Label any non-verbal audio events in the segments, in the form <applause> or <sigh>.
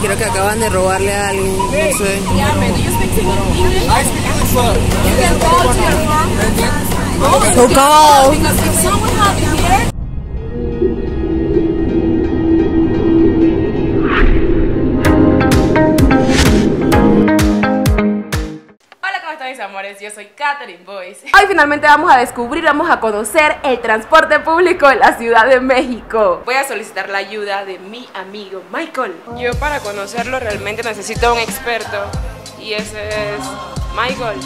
creo que acaban de robarle a alguien, no sé. So call. Mis amores? Yo soy Katherine Boyce. Hoy finalmente vamos a descubrir, vamos a conocer el transporte público en la Ciudad de México. Voy a solicitar la ayuda de mi amigo Michael. Yo para conocerlo realmente necesito un experto y ese es Michael.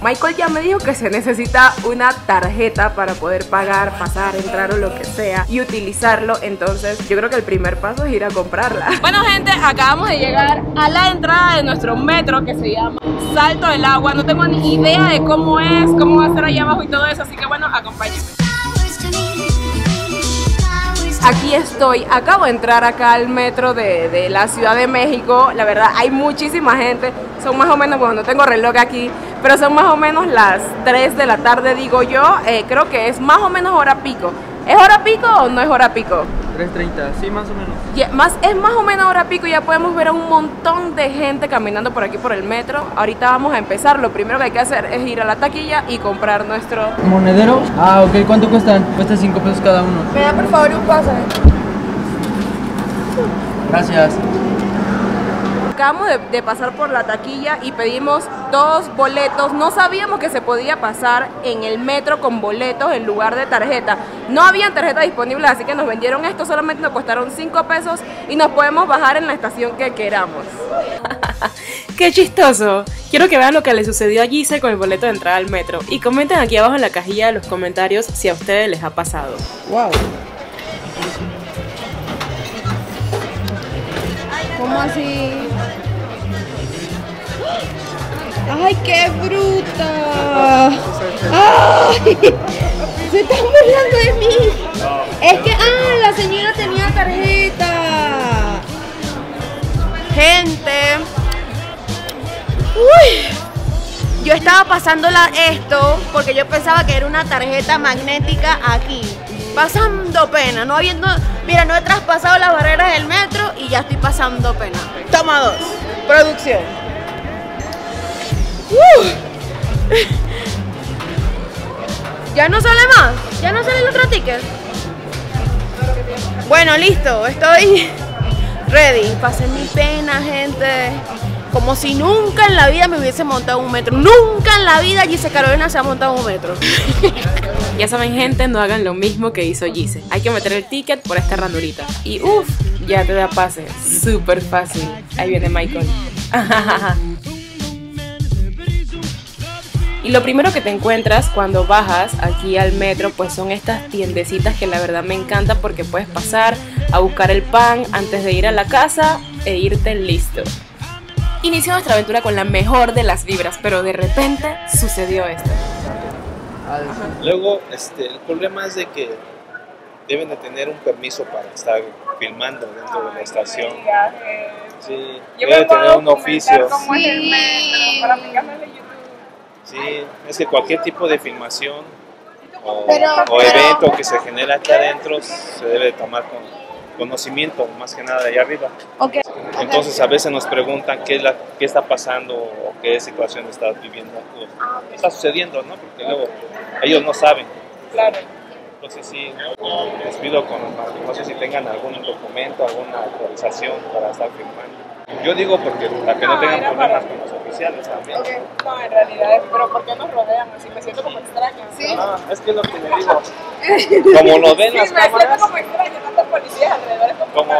Michael ya me dijo que se necesita una tarjeta para poder pagar, pasar, entrar o lo que sea y utilizarlo. Entonces, yo creo que el primer paso es ir a comprarla. <laughs> Bueno, gente, acabamos de llegar a la entrada de nuestro metro que se llama Salto del Agua. No tengo ni idea de cómo es, cómo va a ser allá abajo y todo eso, así que bueno, acompáñenme. Aquí estoy, acabo de entrar acá al metro de, de la Ciudad de México. La verdad, hay muchísima gente. Son más o menos, bueno, no tengo reloj aquí, pero son más o menos las 3 de la tarde, digo yo. Eh, creo que es más o menos hora pico. ¿Es hora pico o no es hora pico? 3.30, sí, más o menos. Más, es más o menos hora pico, ya podemos ver a un montón de gente caminando por aquí por el metro. Ahorita vamos a empezar, lo primero que hay que hacer es ir a la taquilla y comprar nuestro... ¿Monedero? Ah, ok, ¿cuánto cuestan? Cuesta 5 pesos cada uno. Me da por favor un pase. Gracias. Acabamos de, de pasar por la taquilla y pedimos dos boletos. No sabíamos que se podía pasar en el metro con boletos en lugar de tarjeta. No habían tarjetas disponibles, así que nos vendieron esto. Solamente nos costaron 5 pesos y nos podemos bajar en la estación que queramos. <laughs> ¡Qué chistoso! Quiero que vean lo que le sucedió a Gise con el boleto de entrada al metro y comenten aquí abajo en la cajilla de los comentarios si a ustedes les ha pasado. Wow. ¿Cómo así? ¡Ay, qué bruta! ¡Ay! Se están burlando de mí. Es que, ah, la señora tenía tarjeta. Gente. Uy. Yo estaba pasándola esto porque yo pensaba que era una tarjeta magnética aquí. Pasando pena, no habiendo. Mira, no he traspasado las barreras del metro y ya estoy pasando pena. Toma dos. Producción. Uh. ¿Ya no sale más? ¿Ya no sale el otro ticket? Bueno, listo, estoy ready. Pasé mi pena, gente. Como si nunca en la vida me hubiese montado un metro. Nunca en la vida Gise Carolina se ha montado un metro. <laughs> Ya saben, gente, no hagan lo mismo que hizo Gise. Hay que meter el ticket por esta ranurita. Y uff, ya te da pase. Súper fácil. Ahí viene Michael. <laughs> Y lo primero que te encuentras cuando bajas aquí al metro, pues son estas tiendecitas que la verdad me encanta porque puedes pasar a buscar el pan antes de ir a la casa e irte listo. Inició nuestra aventura con la mejor de las vibras, pero de repente sucedió esto. Luego, este, el problema es de que deben de tener un permiso para estar filmando dentro de la estación. Sí, deben de tener un oficio. Sí, es que cualquier tipo de filmación o, o evento que se genera aquí adentro se debe tomar con conocimiento, más que nada de allá arriba. Entonces a veces nos preguntan qué, es la, qué está pasando o qué situación está viviendo, o qué está sucediendo, ¿no? Porque luego ellos no saben. Claro. Entonces sí, les pido con, no sé si tengan algún documento, alguna autorización para estar firmando. Yo digo porque para que no tengan problemas con los oficiales también. No, en realidad es, pero ¿por qué nos rodean así? Me siento como extraña. Sí. Ah, es que es lo que le digo. <laughs> Como lo ven las me siento cámaras, como extraña, tantos policías alrededor. Es como,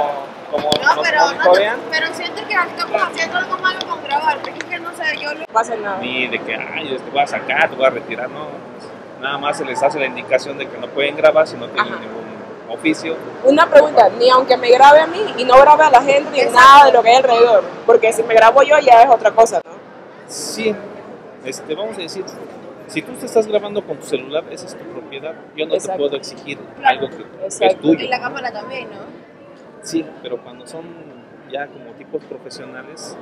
como, como No, nos pero, no pero siento que estamos haciendo algo malo con grabar, porque es que no sé, yo no pasa nada. ni de que, ay, te voy a sacar, te voy a retirar, no. Nada más se les hace la indicación de que no pueden grabar si no tienen Ajá. ningún oficio. Una pregunta, ni aunque me grabe a mí y no grabe a la gente ni nada de lo que hay alrededor. Porque si me grabo yo ya es otra cosa, ¿no? Sí, este, vamos a decir, si tú te estás grabando con tu celular, esa es tu propiedad. Yo no Exacto. te puedo exigir algo que, que es tuyo. Y la cámara también, ¿no? Sí, pero cuando son ya como tipos profesionales, es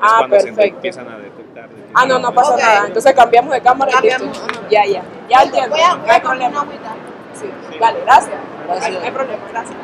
Ah, cuando se perfecto. empiezan a detectar. de Ah, no, no pasa nada. Entonces cambiamos de cámara y listo. Ya, ya. Ya entiendo. Voy a, No voy a hay problema. agüita. Sí. Vale, gracias. Gracias. No hay problema, gracias.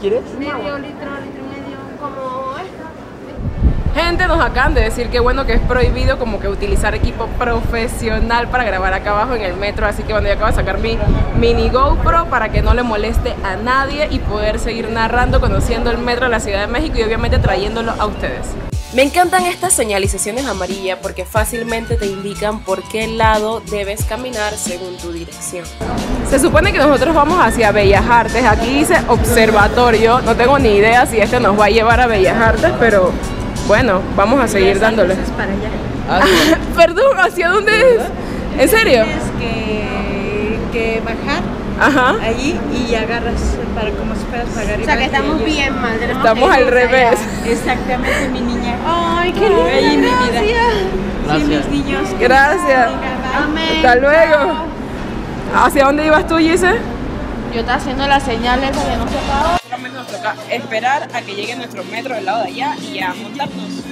¿Quieres? Medio litro, litro y medio, como esta. Gente, nos acaban de decir que bueno que es prohibido como que utilizar equipo profesional para grabar acá abajo en el metro, así que bueno, yo acabo de sacar mi mini GoPro para que no le moleste a nadie y poder seguir narrando, conociendo el metro de la Ciudad de México y obviamente trayéndolo a ustedes. Me encantan estas señalizaciones amarillas porque fácilmente te indican por qué lado debes caminar según tu dirección. Se supone que nosotros vamos hacia Bellas Artes. Aquí dice observatorio. No tengo ni idea si este nos va a llevar a Bellas Artes, pero bueno, vamos a seguir dándole. para allá. Ah, <laughs> Perdón, ¿hacia dónde es? ¿En serio? Tienes que, que bajar Ajá. allí y agarras para como si fueras arriba. O sea que y estamos ellos- bien mal. tenemos Estamos al revés. Exactamente, mi niña. Ay, qué lindo. mi vida. Sí, Gracias. mis niños. Gracias. Amén. Hasta luego. ¿Hacia dónde ibas tú, Gise? Yo estaba haciendo las señales de no se. Solamente nos toca esperar a que llegue nuestro metro del lado de allá y a montarnos.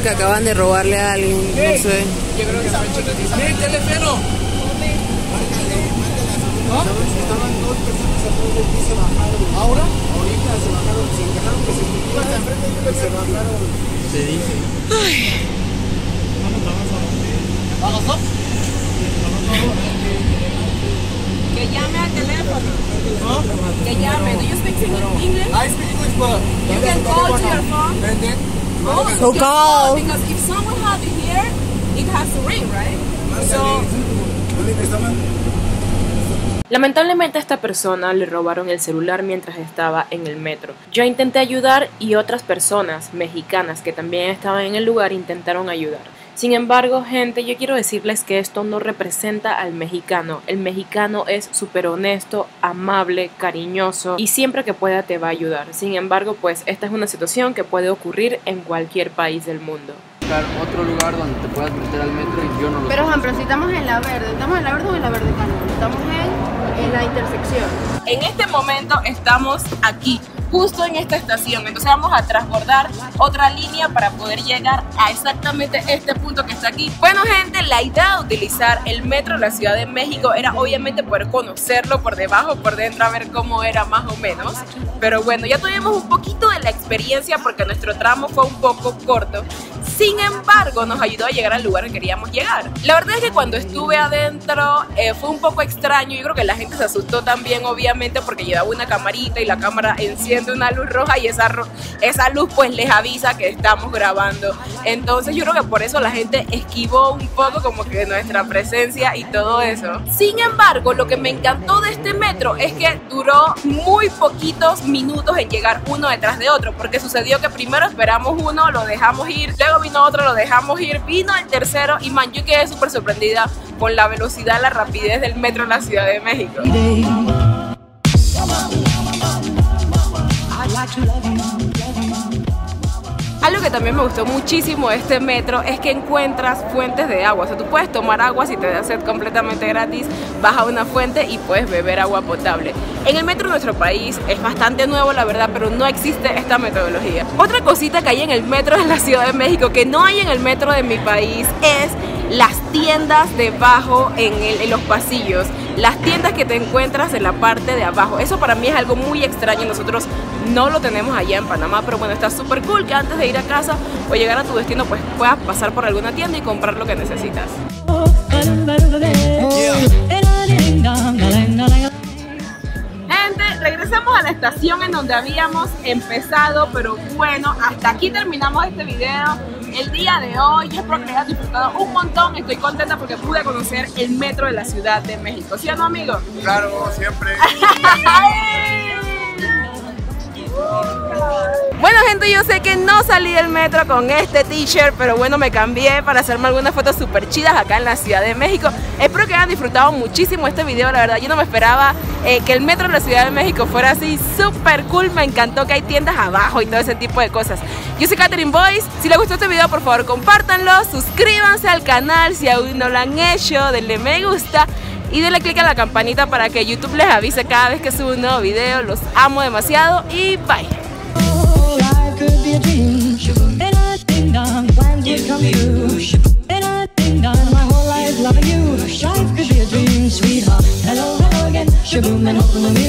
Creo que acaban de robarle a alguien, no sé. Que llame al teléfono. Que llame. Do you speak English? I speak English, but You can call to your phone. and then Oh, So. Because if someone have it here, it has to ring, right? So, Lamentablemente a esta persona le robaron el celular mientras estaba en el metro. Yo intenté ayudar y otras personas mexicanas que también estaban en el lugar intentaron ayudar. Sin embargo, gente, yo quiero decirles que esto no representa al mexicano. El mexicano es súper honesto, amable, cariñoso y siempre que pueda te va a ayudar. Sin embargo, pues esta es una situación que puede ocurrir en cualquier país del mundo. otro lugar donde te puedas meter al metro y yo no lo Pero, por ejemplo, si estamos en la verde, ¿estamos en la verde o en la verde? Estamos en, en la intersección. En este momento estamos aquí, justo en esta estación. Entonces vamos a transbordar otra línea para poder llegar a exactamente este punto que está aquí. Bueno, gente, la idea de utilizar el metro de la Ciudad de México era obviamente poder conocerlo por debajo, por dentro, a ver cómo era más o menos. Pero bueno, ya tuvimos un poquito de la experiencia porque nuestro tramo fue un poco corto. Sin embargo, nos ayudó a llegar al lugar que queríamos llegar. La verdad es que cuando estuve adentro eh, fue un poco extraño. Yo creo que la gente se asustó también, obviamente, porque llevaba una camarita y la cámara enciende una luz roja y esa, esa luz pues les avisa que estamos grabando. Entonces yo creo que por eso la gente esquivó un poco como que nuestra presencia y todo eso. Sin embargo, lo que me encantó de este metro es que duró muy poquitos minutos en llegar uno detrás de otro, porque sucedió que primero esperamos uno, lo dejamos ir, luego vino otro, lo dejamos ir, vino el tercero y man, quedé súper sorprendida con la velocidad, la rapidez del metro en la Ciudad de México. Que también me gustó muchísimo este metro es que encuentras fuentes de agua. O sea, tú puedes tomar agua si te da sed completamente gratis, vas a una fuente y puedes beber agua potable. En el metro de nuestro país es bastante nuevo, la verdad, pero no existe esta metodología. Otra cosita que hay en el metro de la Ciudad de México que no hay en el metro de mi país es las tiendas debajo en, el- en los pasillos, las tiendas que te encuentras en la parte de abajo. Eso para mí es algo muy extraño, nosotros no lo tenemos allá en Panamá, pero bueno, está súper cool que antes de ir a casa o llegar a tu destino pues puedas pasar por alguna tienda y comprar lo que necesitas. Gente, regresamos a la estación en donde habíamos empezado, pero bueno, hasta aquí terminamos este video. El día de hoy, yo espero que les hayan disfrutado un montón. Estoy contenta porque pude conocer el metro de la Ciudad de México. ¿Sí o no, amigo? Claro, siempre. <laughs> Bueno gente, yo sé que no salí del metro con este t-shirt, pero bueno, me cambié para hacerme algunas fotos súper chidas acá en la Ciudad de México. Espero que hayan disfrutado muchísimo este video, la verdad yo no me esperaba eh, que el metro en la Ciudad de México fuera así súper cool, me encantó que hay tiendas abajo y todo ese tipo de cosas. Yo soy Catherine Boyce, si les gustó este video por favor compártanlo, suscríbanse al canal si aún no lo han hecho, denle me gusta y denle click a la campanita para que YouTube les avise cada vez que subo un nuevo video. Los amo demasiado y bye. Dong, my whole life loving you. Life could be a dream, sweetheart. Hello, hello again. Shaboom, and hoping we'll meet